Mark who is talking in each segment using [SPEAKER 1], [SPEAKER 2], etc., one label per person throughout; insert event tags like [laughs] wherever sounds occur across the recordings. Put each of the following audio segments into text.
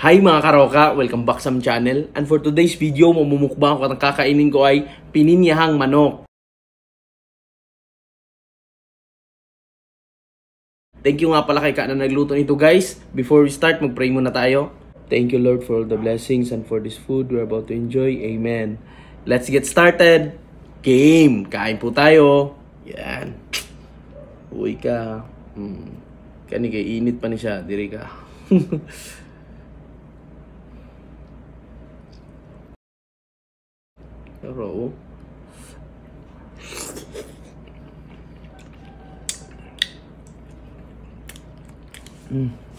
[SPEAKER 1] Hi mga karoka, welcome back sa channel. And for today's video, mamumukbang ko at ang kakainin ko ay pininyahang manok. Thank you nga pala kay Ka na nagluto nito guys. Before we start, mag-pray muna tayo. Thank you Lord for all the blessings and for this food we're about to enjoy. Amen. Let's get started. Game! Kain po tayo. Yan. Uy ka. Hmm. Kani kay init pa ni siya. Diri ka. [laughs] rất rượu, uống Mm.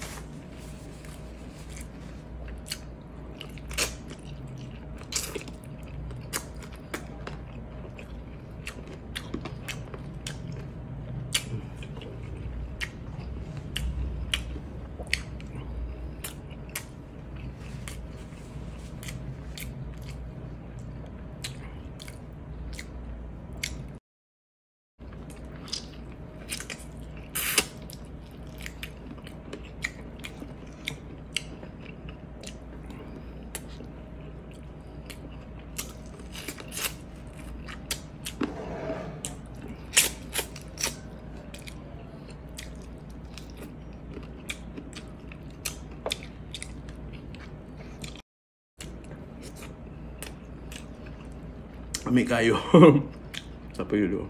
[SPEAKER 1] ambil kayu. [laughs] Siapa dulu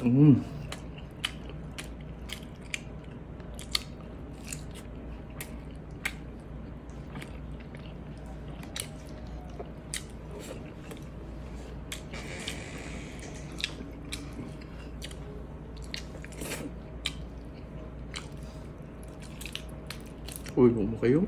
[SPEAKER 1] hmm. Po'y 有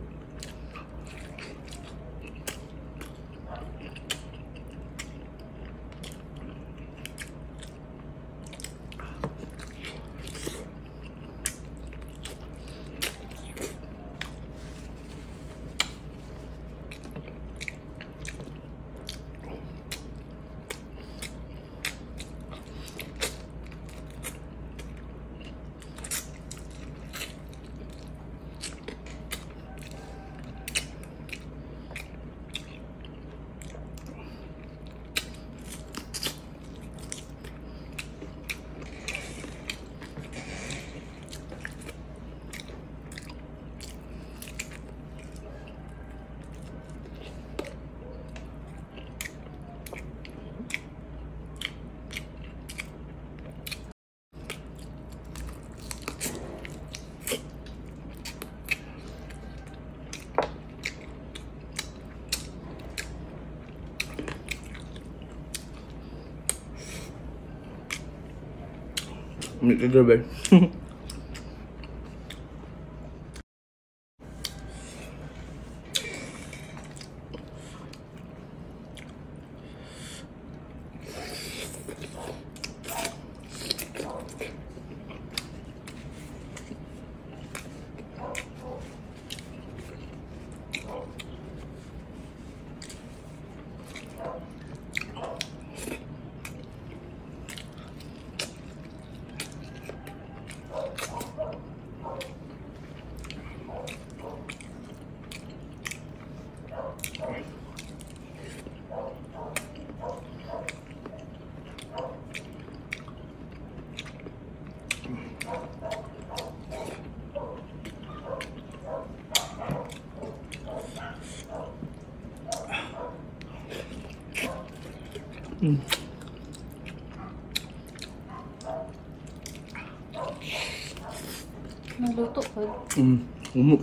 [SPEAKER 1] 你在这边。Grabe.
[SPEAKER 2] Naluto ko.
[SPEAKER 1] Mm, umok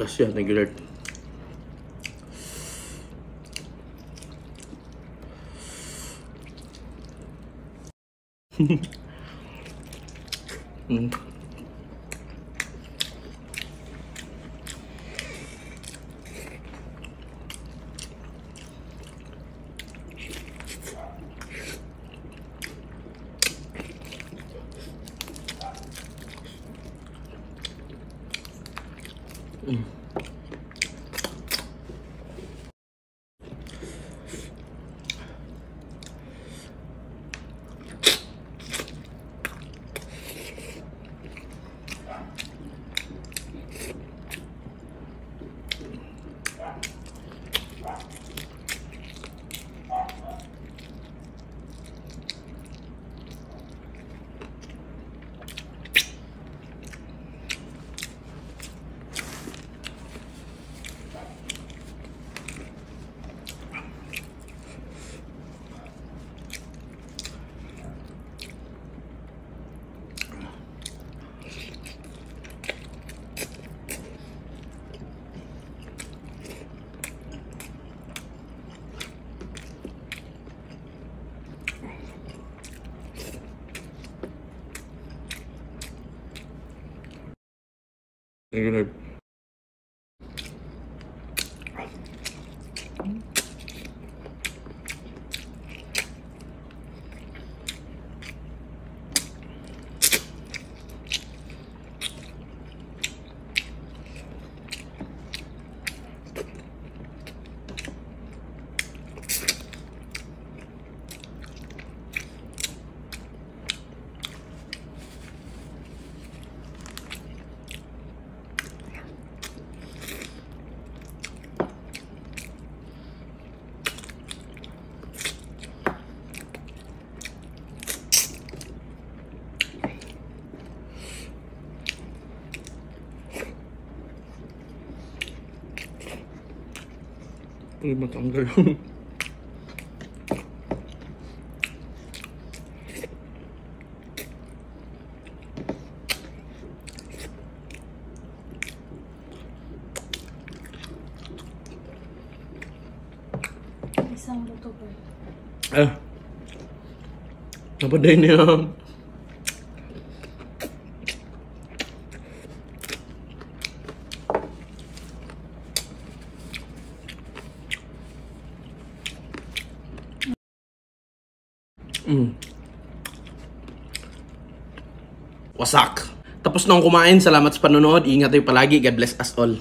[SPEAKER 1] Yes, yeah, thank you, Lord. [laughs] mm. They're gonna tôi mà cảm
[SPEAKER 2] thấy không. Xong
[SPEAKER 1] rồi tôi về. Ờ nó bắt đến nữa không? Wasak. Tapos nang kumain, salamat sa panonood. Ingat tayo palagi. God bless us all.